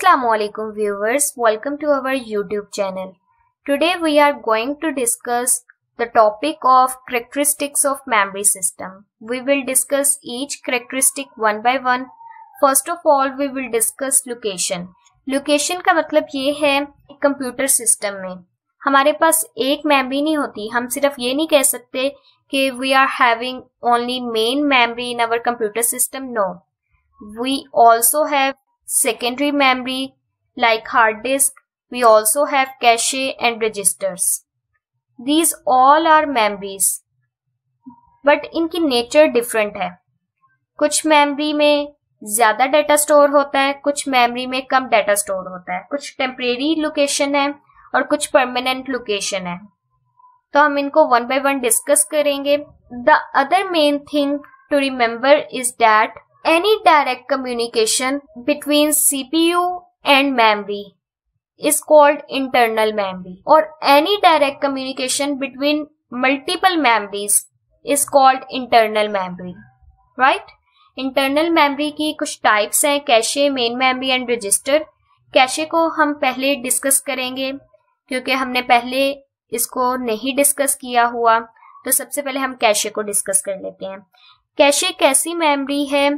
Assalamualaikum viewers, welcome to our YouTube channel. Today we are going to discuss the topic of characteristics of memory system. We will discuss each characteristic one by one. First of all, we will discuss location. Location का मतलब ये है computer system में हमारे पास एक memory नहीं होती हम सिर्फ़ ये नहीं कह सकते कि we are having only main memory in our computer system no we also have secondary memory, like hard disk. We also have cache and registers. These all are memories. But इनकी नेचर डिफरेंट है कुछ memory में ज़्यादा data store होता है, कुछ memory में कम data store होता है कुछ टेम्परेरी लोकेशन है और कुछ परमानेंट लोकेशन है तो हम इनको वन बाय वन डिस्कस करेंगे the other main thing to remember is that Any direct communication between CPU and memory is called internal memory or any direct communication between multiple memories is called internal memory right internal memory की कुछ types हैं cache main memory and register cache को हम पहले discuss करेंगे क्योंकि हमने पहले इसको नहीं डिस्कस किया हुआ तो सबसे पहले हम कैशे को डिस्कस कर लेते हैं कैशे एक ऐसी मेमोरी है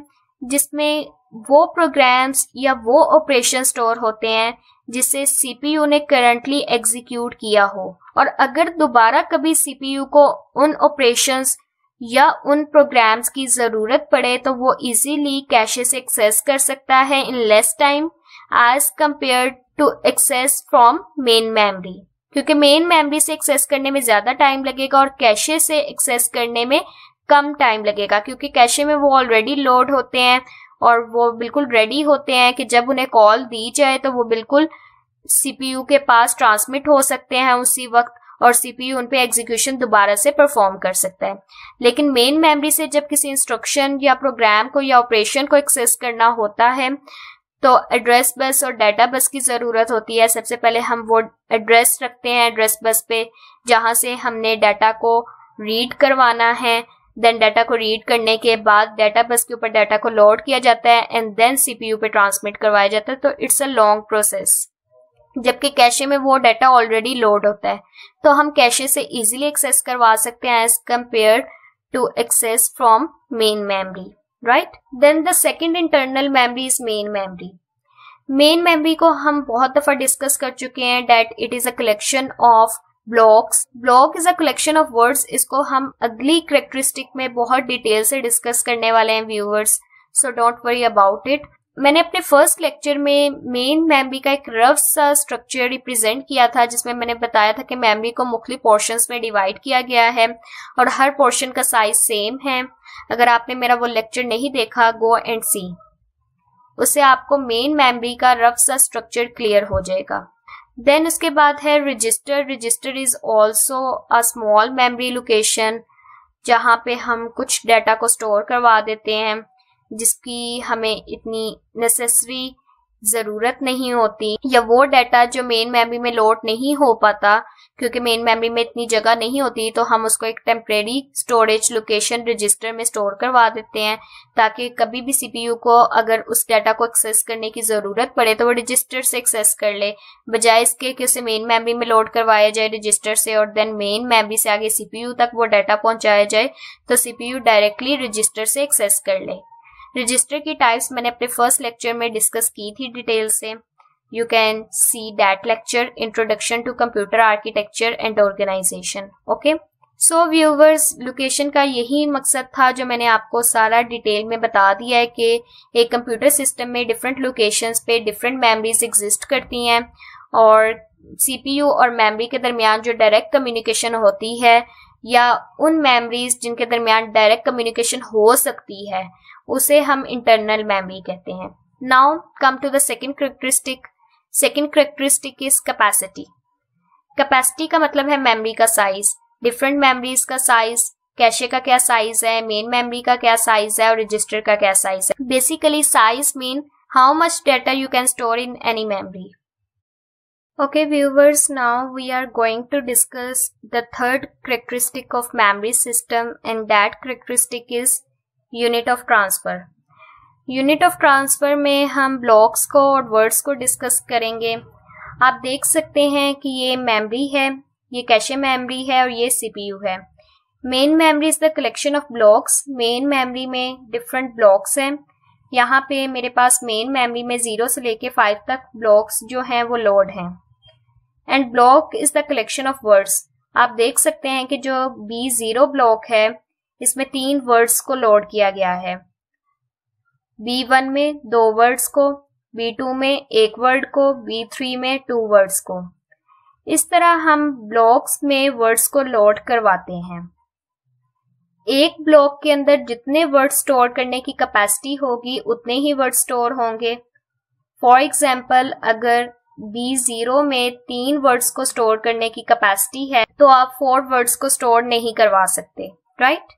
जिसमें वो प्रोग्राम्स या वो ऑपरेशन स्टोर होते हैं, जिसे सीपीयू ने करंटली एग्जीक्यूट किया हो। और अगर दोबारा कभी सीपीयू को उन ऑपरेशंस या उन प्रोग्राम्स की ज़रूरत पड़े तो वो इजीली कैशे से एक्सेस कर सकता है in less time as compare to access from main memory क्योंकि मेन मेमोरी से एक्सेस करने में ज़्यादा टाइम लगेगा और कैशे से एक्सेस करने में कम टाइम लगेगा, क्योंकि कैशे में वो ऑलरेडी लोड होते हैं और वो बिल्कुल रेडी होते हैं कि जब उन्हें कॉल दी जाए तो वो बिल्कुल सीपीयू के पास ट्रांसमिट हो सकते हैं उसी वक्त और सीपीयू उन पे एग्जीक्यूशन दोबारा से परफॉर्म कर सकता है। लेकिन मेन मेमोरी से जब किसी इंस्ट्रक्शन या प्रोग्राम को या ऑपरेशन को एक्सेस करना होता है तो एड्रेस बस और डाटा बस की ज़रूरत होती है। सबसे पहले हम वो एड्रेस रखते हैं एड्रेस बस पे, जहाँ से हमने डाटा को रीड करवाना है। देन डाटा को रीड करने के बाद डाटा बस के ऊपर डाटा को लोड किया जाता है एंड देन सीपीयू पे ट्रांसमिट करवाया जाता है तो इट्स अ लॉन्ग प्रोसेस जबकि कैशे में वो डाटा ऑलरेडी लोड होता है तो हम कैशे से इजीली एक्सेस करवा सकते हैं as compare to access from main memory right then the second internal memory is main memory main memory को हम बहुत दफ़ा डिस्कस कर चुके हैं that it is a collection of blocks, block is a collection of words, इसको हम अगली करेक्टरिस्टिक में बहुत डिटेल से डिस्कस करने वाले हैं viewers so don't worry about it मैंने अपने फ़र्स्ट लेक्चर में मेन मेमोरी का एक रफ सा स्ट्रक्चर रिप्रेजेंट किया था, जिसमें मैंने बताया था कि मेमोरी को मुख्तलि पोर्शंस में डिवाइड किया गया है, और हर पोर्शन का साइज़ सेम है। अगर आपने मेरा वो लेक्चर नहीं देखा गो एंड सी उससे आपको मेन मेमोरी का रफ सा स्ट्रक्चर क्लियर हो जाएगा। देन उसके बाद है register register is also a small memory location जहाँ पे हम कुछ डाटा को स्टोर करवा देते हैं, जिसकी हमें इतनी नेसेसरी ज़रूरत नहीं होती, या वो डाटा जो मेन मेमोरी में लोड नहीं हो पाता, क्योंकि मेन मेमोरी में इतनी जगह नहीं होती तो हम उसको एक टेम्परेरी स्टोरेज लोकेशन रजिस्टर में स्टोर करवा देते हैं, ताकि कभी भी सीपीयू को अगर उस डाटा को एक्सेस करने की ज़रूरत पड़े तो वो रजिस्टर से एक्सेस कर ले। बजाय इसके कि उसे मेन मेमोरी में लोड करवाया जाए रजिस्टर से, और देन मेन मेमोरी से आगे सीपीयू तक वो डाटा पहुँचाया जाए तो सीपीयू डायरेक्टली रजिस्टर से एक्सेस कर ले। रजिस्टर की टाइप्स मैंने अपने फ़र्स्ट लेक्चर में डिस्कस की थी डिटेल से। You can see that lecture introduction to computer architecture and organisation okay so viewers location का यही मकसद था जो मैंने आपको सारा डिटेल में बता दिया है कि एक कंप्यूटर सिस्टम में डिफरेंट लोकेशंस पे डिफरेंट मेमोरीज एग्जिस्ट करती हैं और सीपीयू और मेमोरी के दरमियान जो डायरेक्ट कम्युनिकेशन होती है या उन मेमोरीज जिनके दरमियान डायरेक्ट कम्युनिकेशन हो सकती है, उसे हम इंटरनल मेमोरी कहते हैं। Now come to the second characteristic second characteristic is capacity capacity का मतलब है मेमोरी का साइज़ डिफरेंट मेमोरीज का साइज़ कैशे का क्या साइज़ है मेन मेमोरी का क्या साइज़ है, और रजिस्टर का क्या साइज़ है। Basically size mean how much data you can store in any memory Okay viewers, now we are going to discuss the third characteristic of memory system and that characteristic is unit of transfer. Unit of transfer में हम blocks को और words को discuss करेंगे। आप देख सकते हैं कि ये मेमोरी है ये कैशे मेमोरी है और ये सीपीयू है। Main memory is the collection of blocks main memory में डिफरेंट ब्लॉक्स हैं। यहाँ पे मेरे पास मेन मेमोरी में ज़ीरो से लेके फाइव तक ब्लॉक्स जो हैं वो लोड हैं। And block is the collection of words आप देख सकते हैं कि जो बी ज़ीरो ब्लॉक है, इसमें तीन वर्ड्स को लोड किया गया है। बी वन में दो वर्ड्स को बी टू में एक वर्ड को बी थ्री में टू वर्ड्स को। इस तरह हम ब्लॉक्स में वर्ड्स को लोड करवाते हैं। एक ब्लॉक के अंदर जितने वर्ड स्टोर करने की कैपेसिटी होगी, उतने ही वर्ड स्टोर होंगे। फॉर एग्ज़ाम्पल अगर बी ज़ीरो में तीन वर्ड्स को स्टोर करने की कैपेसिटी है तो आप फोर वर्ड्स को स्टोर नहीं करवा सकते राइट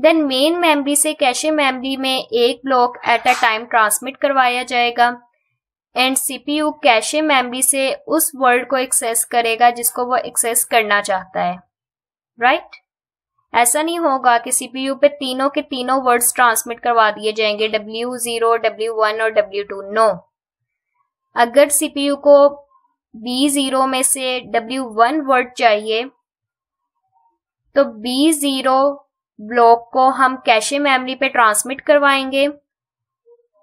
देन मेन मेमोरी से कैशे मेमोरी में एक block at a time transmit करवाया जाएगा एंड सीपीयू कैशे मेमोरी से उस वर्ड को एक्सेस करेगा जिसको वो एक्सेस करना चाहता है राइट right? ऐसा नहीं होगा कि सीपीयू पे तीनों के तीनों वर्ड्स ट्रांसमिट करवा दिए जाएँगे डब्ल्यू ज़ीरो डब्ल्यू वन और डब्ल्यू टू नो अगर सीपीयू को बी ज़ीरो में से डब्ल्यू वन वर्ड चाहिए तो बी ज़ीरो ब्लॉक को हम कैशे मेमोरी पे ट्रांसमिट करवाएँगे।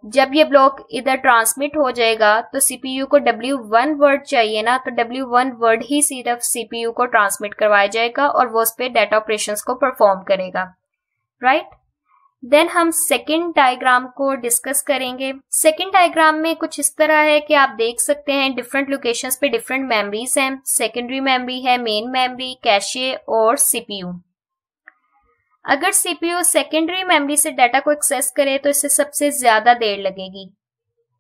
जब ये ब्लॉक इधर ट्रांसमिट हो जाएगा तो सीपीयू को डब्ल्यू वन वर्ड चाहिए ना तो डब्ल्यू वन वर्ड ही सिर्फ़ सीपीयू को ट्रांसमिट करवाया जाएगा और वो उस पर डेटा ऑपरेशन को परफॉर्म करेगा। राइट देन हम सेकेंड डायग्राम को डिस्कस करेंगे। सेकेंड डायग्राम में कुछ इस तरह है कि आप देख सकते हैं डिफरेंट लोकेशंस पे डिफरेंट मेमोरीज हैं। सेकेंडरी मेमोरी है मेन मेमोरी कैशे और सीपीयू अगर सीपीयू सेकेंडरी मेमोरी से डाटा को एक्सेस करे तो इसे सबसे ज़्यादा देर लगेगी।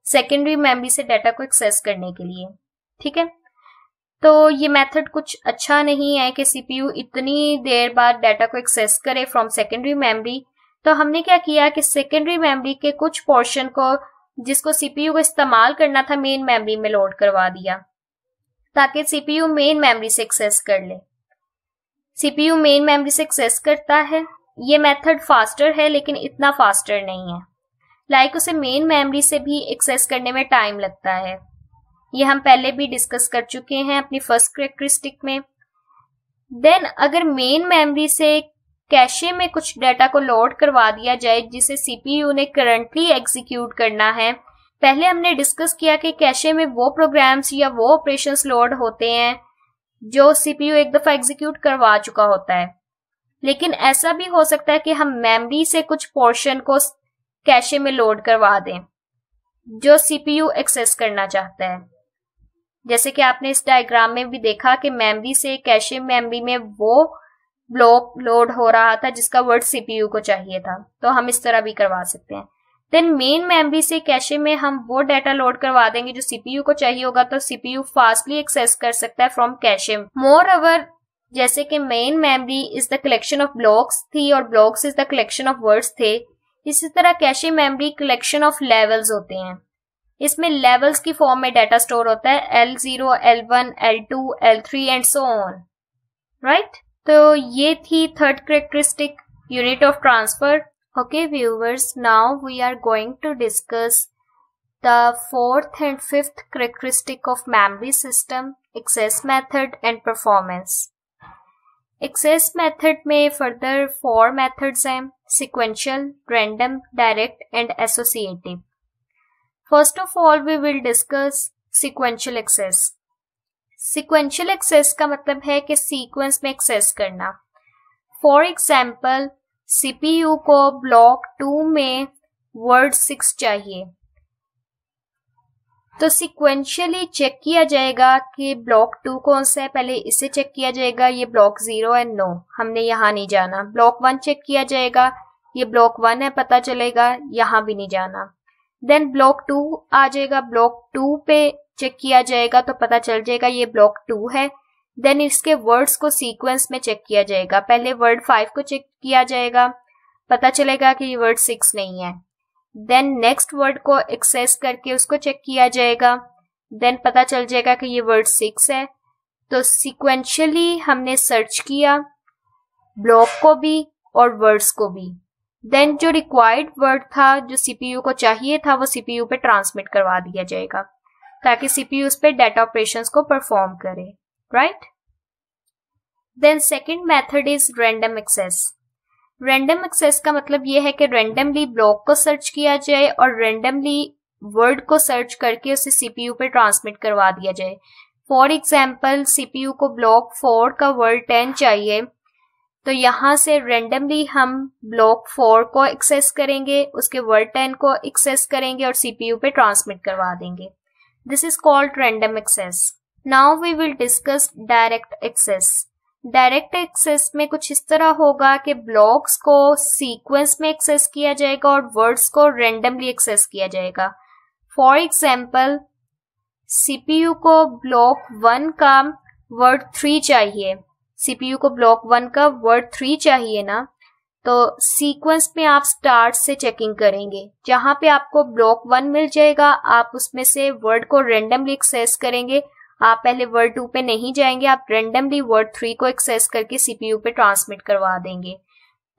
सेकेंडरी मेमोरी से डाटा को एक्सेस करने के लिए। ठीक है? तो ये मेथड कुछ अच्छा नहीं है कि सीपीयू इतनी देर बाद डाटा को एक्सेस करे फ्रॉम सेकेंडरी मेमोरी तो हमने क्या किया कि सेकेंडरी मेमोरी के कुछ पोर्शन को, जिसको सीपीयू को इस्तेमाल करना था मेन मेमोरी में लोड करवा दिया, ताकि सीपीयू मेन मेमोरी से एक्सेस कर ले। सीपीयू मेन मेमोरी से एक्सेस करता है। ये मेथड फास्टर है, लेकिन इतना फास्टर नहीं है। लाइक like उसे मेन मेमोरी से भी एक्सेस करने में टाइम लगता है। ये हम पहले भी डिस्कस कर चुके हैं अपनी फ़र्स्ट करेक्टरिस्टिक में। देन अगर मेन मेमोरी से कैशे में कुछ डाटा को लोड करवा दिया जाए, जिसे सीपीयू ने करंटली एग्जीक्यूट करना है। पहले हमने डिस्कस किया कि कैशे में वो प्रोग्राम्स या वो ऑपरेशंस लोड होते हैं, जो सीपीयू एक दफ़ा एग्जीक्यूट करवा चुका होता है। लेकिन ऐसा भी हो सकता है कि हम मेमोरी से कुछ पोर्शन को कैशे में लोड करवा दें, जो सीपीयू एक्सेस करना चाहता है। जैसे कि आपने इस डायग्राम में भी देखा कि मेमोरी से कैशे मेमोरी में वो ब्लॉक लोड हो रहा था जिसका वर्ड सीपीयू को चाहिए था। तो हम इस तरह भी करवा सकते हैं। देन मेन मेमोरी से कैशे में हम वो डाटा लोड करवा देंगे जो सीपीयू को चाहिए होगा तो सीपीयू फास्टली एक्सेस कर सकता है फ्रॉम कैशे मोर ओवर जैसे कि main memory is the collection of blocks थी और blocks is the collection of words थे, इसी तरह cache memory collection of levels होते हैं। इसमें लेवल्स की फॉर्म में डाटा स्टोर होता है L zero L one L two L three and so on right तो ये थी third characteristic unit of transfer okay viewers now we are going to discuss the fourth and fifth characteristic of memory system access method and performance access method में further four methods हैं sequential random direct and associative first of all we will discuss sequential access sequential access का मतलब है कि sequence में access करना। For example CPU को block two में वर्ड सिक्स चाहिए। तो सिक्वेंशियली चेक किया जाएगा कि ब्लॉक टू कौन सा है। पहले इसे चेक किया जाएगा, ये ब्लॉक ज़ीरो एंड नो हमने यहाँ नहीं जाना। ब्लॉक वन चेक किया जाएगा, ये ब्लॉक वन है, पता चलेगा, यहाँ भी नहीं जाना। देन ब्लॉक टू आ जाएगा। ब्लॉक टू पे चेक किया जाएगा तो पता चल जाएगा ये ब्लॉक टू है। देन इसके वर्ड्स को सीक्वेंस में चेक किया जाएगा। पहले वर्ड फाइव को चेक किया जाएगा। पता चलेगा कि ये वर्ड सिक्स नहीं है। देन नेक्स्ट वर्ड को एक्सेस करके उसको चेक किया जाएगा। देन पता चल जाएगा कि ये वर्ड सिक्स है। तो सिक्वेंशियली हमने सर्च किया ब्लॉक को भी और वर्ड्स को भी। देन जो रिक्वायर्ड वर्ड था, जो सीपीयू को चाहिए था, वो सीपीयू पे ट्रांसमिट करवा दिया जाएगा। ताकि सीपीयू उस पर डाटा ऑपरेशन को परफॉर्म करे right then second method is random access random access का मतलब यह है कि रेंडमली ब्लॉक को सर्च किया जाए और रेंडमली वर्ड को सर्च करके उसे सीपीयू पे ट्रांसमिट करवा दिया जाए। फॉर एग्ज़ाम्पल सीपीयू को ब्लॉक फोर का वर्ड टेन चाहिए तो यहाँ से रेंडमली हम ब्लॉक फोर को एक्सेस करेंगे, उसके वर्ड टेन को एक्सेस करेंगे और सीपीयू पे ट्रांसमिट करवा देंगे। This is called random access now we will discuss direct access direct access में कुछ इस तरह होगा कि ब्लॉक्स को सीक्वेंस में एक्सेस किया जाएगा और वर्ड्स को रेंडमली एक्सेस किया जाएगा. फॉर एग्ज़ाम्पल सीपीयू को ब्लॉक वन का वर्ड थ्री चाहिए. सीपीयू को ब्लॉक वन का वर्ड थ्री चाहिए ना? तो सीक्वेंस में आप स्टार्ट से चेकिंग करेंगे। जहाँ पे आपको ब्लॉक वन मिल जाएगा, आप उसमें से वर्ड को रेंडमली एक्सेस करेंगे। आप पहले वर्ड टू पे नहीं जाएँगे, आप रेंडमली वर्ड थ्री को एक्सेस करके सीपीयू पे ट्रांसमिट करवा देंगे।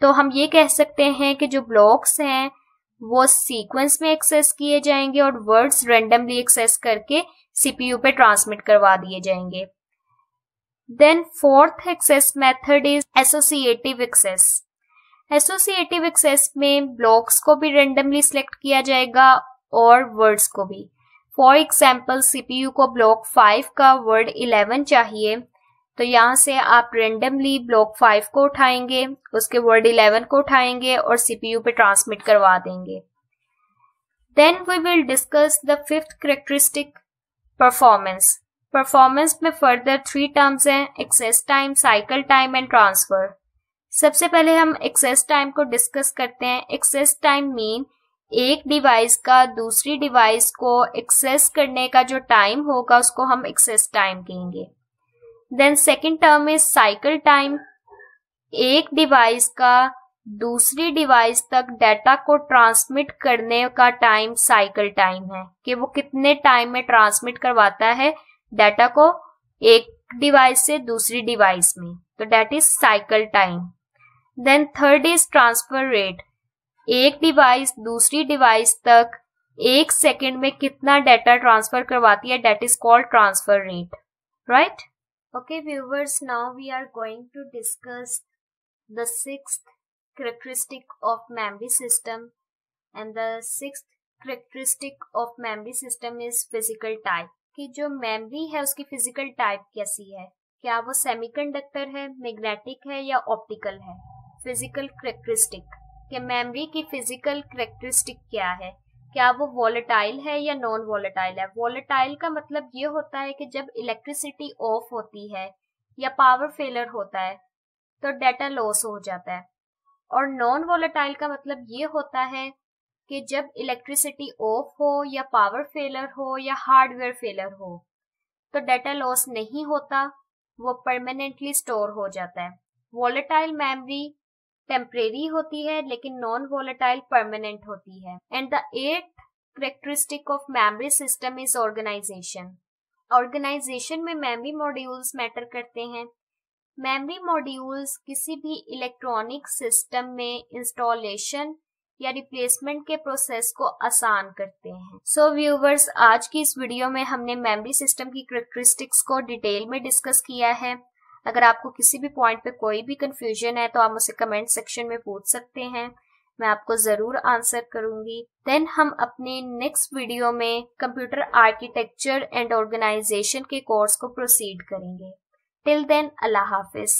तो हम ये कह सकते हैं कि जो ब्लॉक्स हैं, वो सीक्वेंस में एक्सेस किए जाएँगे और वर्ड्स रेंडमली एक्सेस करके सीपीयू पे ट्रांसमिट करवा दिए जाएँगे। Then fourth access method is associative access associative access में ब्लॉक्स को भी रेंडमली सिलेक्ट किया जाएगा और वर्ड्स को भी। फॉर एग्ज़ाम्पल सीपीयू को ब्लॉक फाइव का वर्ड इलेवन चाहिए तो यहाँ से आप रेंडमली ब्लॉक फाइव को उठाएँगे, उसके वर्ड इलेवन को उठाएँगे और सीपीयू पे ट्रांसमिट करवा देंगे। Then we will discuss the fifth characteristic performance performance में फर्दर थ्री टर्म्स हैं access time cycle time and transfer सबसे पहले हम एक्सेस टाइम को डिस्कस करते हैं। एक्सेस टाइम मीन एक डिवाइस का दूसरी डिवाइस को एक्सेस करने का जो टाइम होगा, उसको हम एक्सेस टाइम कहेंगे। Then second term is cycle time एक डिवाइस का दूसरी डिवाइस तक डाटा को ट्रांसमिट करने का टाइम साइकिल टाइम है, कि वो कितने टाइम में ट्रांसमिट करवाता है डाटा को एक डिवाइस से दूसरी डिवाइस में। तो that is cycle time then third is transfer rate एक डिवाइस दूसरी डिवाइस तक एक सेकेंड में कितना डाटा ट्रांसफ़र करवाती है? That is called transfer rate right okay viewers now we are going to discuss the six characteristic of memory system. And the sixth characteristic of memory system is physical type. कि जो memory है, उसकी physical type कैसी है? क्या वो semiconductor है magnetic है या ऑप्टिकल है? फ़िज़िकल करेक्टरिस्टिक कि मेमोरी की फ़िज़िकल करेक्टरिस्टिक क्या है? क्या वो वॉलेटाइल है या नॉन वॉलेटाइल है? वॉलेटाइल का मतलब ये होता है कि जब इलेक्ट्रिसिटी ऑफ़ होती है या पावर फेलर होता है तो डेटा लॉस हो जाता है। और नॉन वॉलेटाइल का मतलब ये होता है कि जब इलेक्ट्रिसिटी ऑफ़ हो या पावर फेलर हो या हार्डवेयर फेलर हो तो डाटा लॉस नहीं होता, वो परमानेंटली स्टोर हो जाता है। वॉलेटाइल मेमोरी टेम्परेरी होती है लेकिन नॉन वोलेटाइल परमानेंट होती है। And the eight characteristic of memory system is organisation organisation में मेमोरी मॉड्यूल्स मैटर करते हैं। मेमोरी मॉड्यूल्स किसी भी इलेक्ट्रॉनिक सिस्टम में इंस्टॉलेशन या रिप्लेसमेंट के प्रोसेस को आसान करते हैं। सो so, व्यूवर्स आज की इस वीडियो में हमने मेमोरी सिस्टम की करेक्टरिस्टिक्स को डिटेल में डिस्कस किया है। अगर आपको किसी भी पॉइंट पे कोई भी कंफ्यूजन है तो आप मुझसे कमेंट सेक्शन में पूछ सकते हैं। मैं आपको ज़रूर आंसर करूँगी। देन हम अपने नेक्स्ट वीडियो में कंप्यूटर आर्किटेक्चर एंड ऑर्गेनाइजेशन के कोर्स को प्रोसीड करेंगे। टिल देन अल्लाह हाफिज।